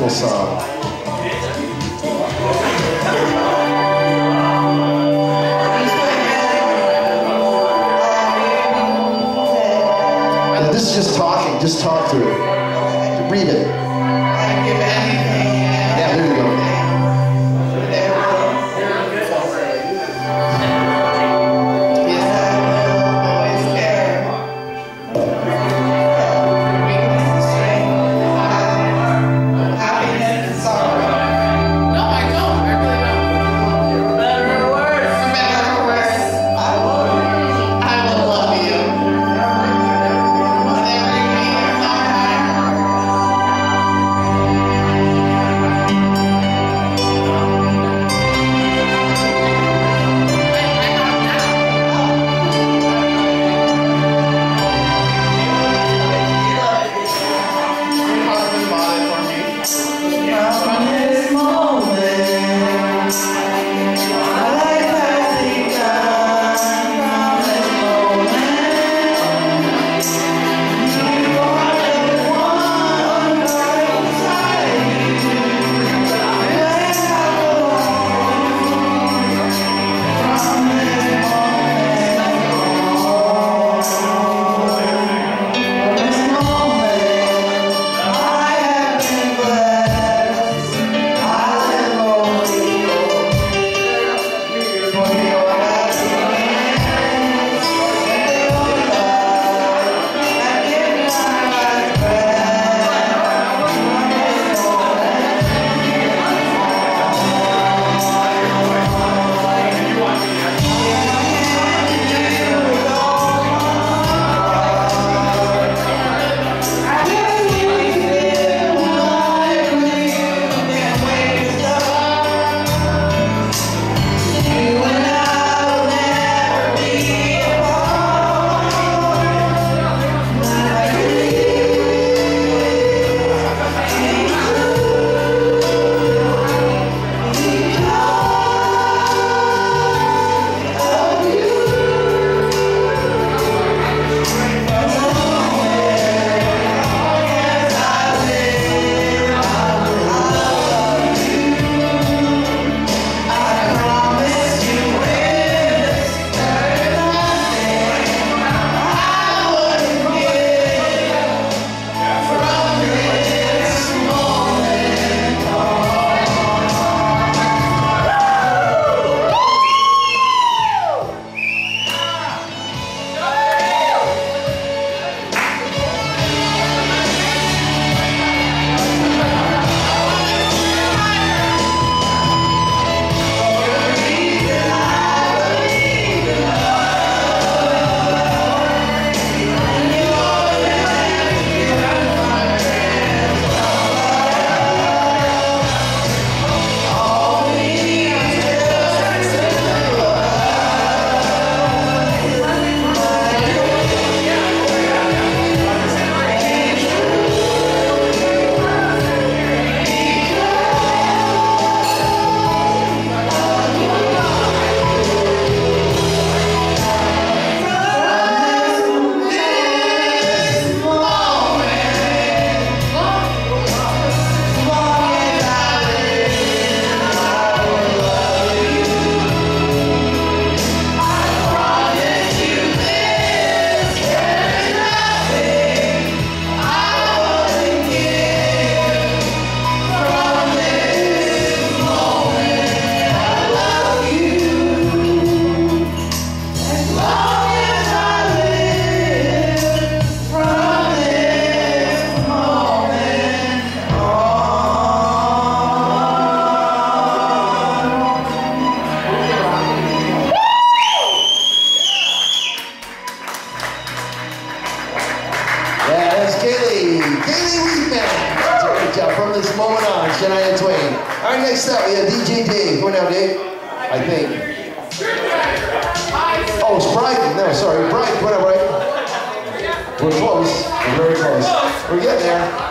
beautiful song. And this is just talking, just talk through it. Read it. Shania Twain. All right, next up, we have DJ Dave. Come on down, Dave. I think. Oh, it's Brian. No, sorry. Brian, come on down, Brian. We're close. We're very close. We're getting there.